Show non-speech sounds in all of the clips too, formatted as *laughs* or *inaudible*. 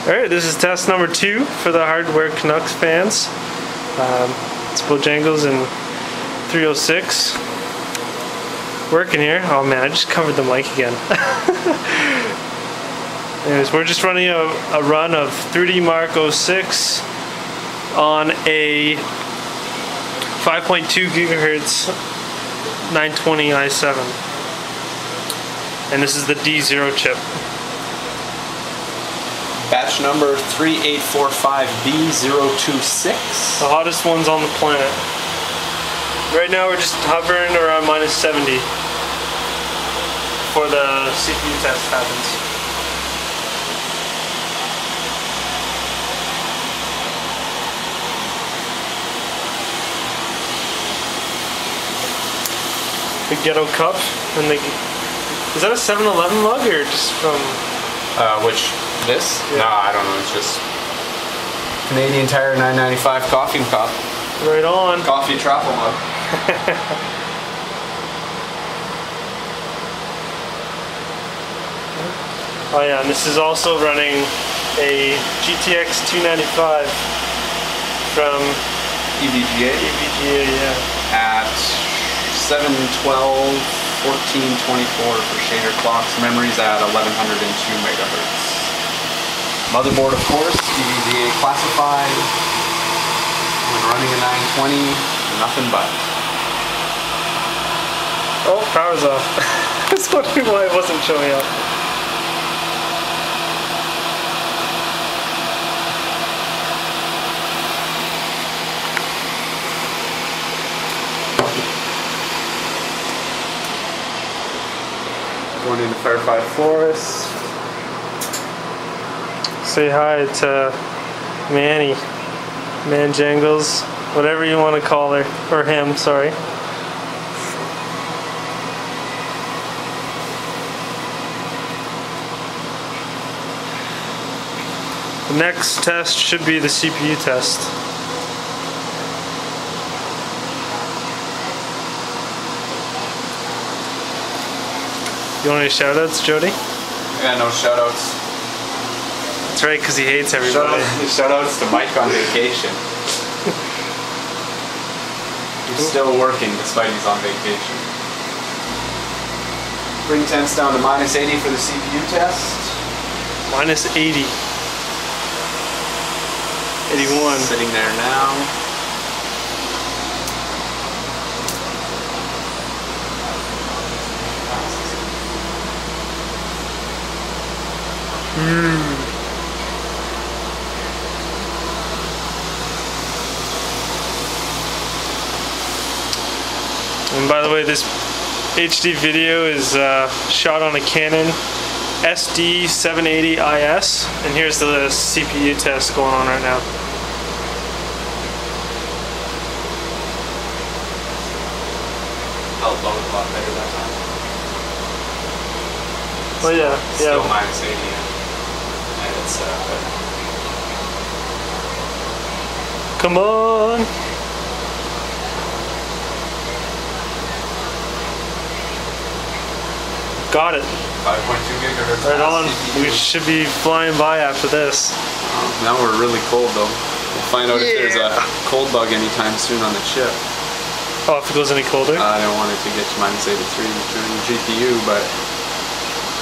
All right, this is test number two for the Hardware Canucks fans. Um, it's Bojangles and 3oh6. Working here. Oh man, I just covered the mic again. *laughs* Anyways, we're just running a, a run of 3D Mark 06 on a 5.2 gigahertz 920 i7. And this is the D0 chip. Batch number 3845B026. The hottest ones on the planet. Right now we're just hovering around minus 70 before the CPU test happens. The Ghetto Cup and the is that a 7-Eleven mug or just from Uh, which, this? Yeah. No, I don't know. It's just Canadian Tire 995 coffee cup. right on? Coffee travel mug. *laughs* Oh yeah, and this is also running a GTX 295 from EVGA EVGA, yeah. at 712 1424 for shader clocks. Memories at 1102 megahertz. Motherboard, of course, EVGA classified. When running a 920, nothing but. Oh, power's off. Was wondering why it wasn't showing up. Going into Fairfield Forest. Say hi to Manny. Man Jangles, whatever you want to call her. Or him, sorry. The next test should be the CPU test. You want any shout outs, Jody? I got no shoutouts. That's right, because he hates everybody. Shoutouts, shoutouts to Mike on vacation. He's still working despite he's on vacation. Bring temps down to minus 80 for the CPU test. Minus 80. 81. Sitting there now. And by the way, this HD video is uh, shot on a Canon SD780IS. And here's the CPU test going on right now. Felt a lot better that time. Oh yeah, Still minus 80. And it's uh, Come on. Got it. 5.2 gigahertz. Right on. CPU. We should be flying by after this. Now we're really cold though. We'll find out if there's a cold bug anytime soon on the chip. Oh, if it goes any colder. I don't want it to get to minus 83 during the GPU, but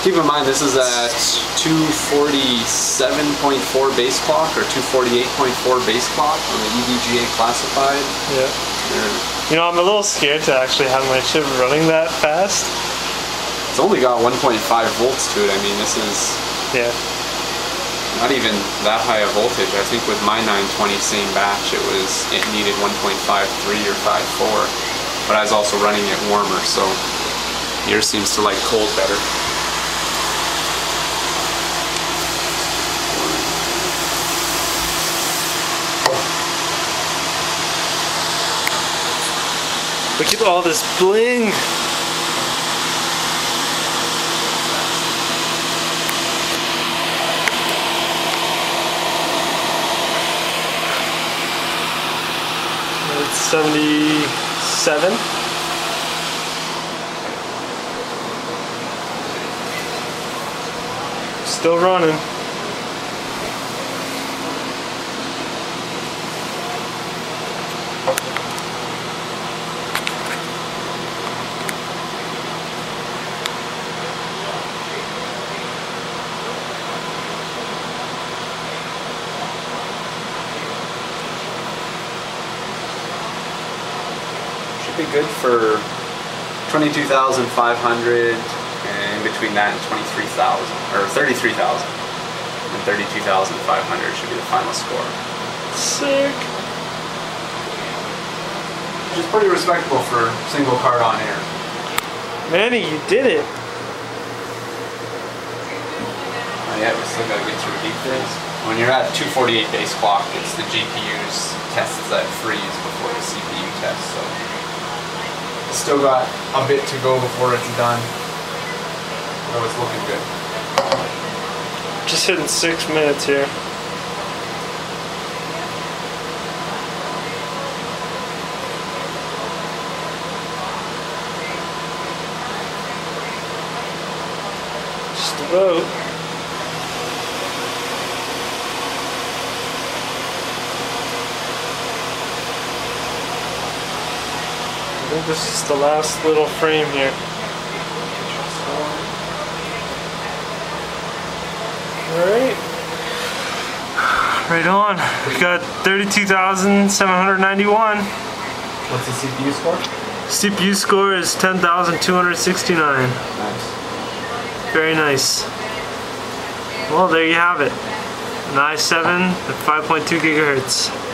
keep in mind this is at 247.4 base clock or 248.4 base clock on the EVGA classified. Yeah. You know, I'm a little scared to actually have my chip running that fast. It's only got 1.5 volts to it. I mean, this is Yeah. not even that high a voltage. I think with my 920 same batch, it was it needed 1.53 or 54, but I was also running it warmer, so yours seems to like cold better. Look at all this bling. It's 77. Still running. Be good for 22,500 and in between that and 23,000 or 33,000 and 32,500 should be the final score. Sick. Which is pretty respectable for single card on air. Manny, you did it. Oh, yeah, we still gotta get through heat phase. When you're at 248 base clock, it's the GPU's tests that freeze before the CPU test, so. Still got a bit to go before it's done. Oh, it's looking good. Just hitting six minutes here. Just about. Think this is the last little frame here. Alright. Right on. We got 32,791. What's the CPU score? CPU score is 10,269. Nice. Very nice. Well, there you have it. An i7 at 5.2 gigahertz.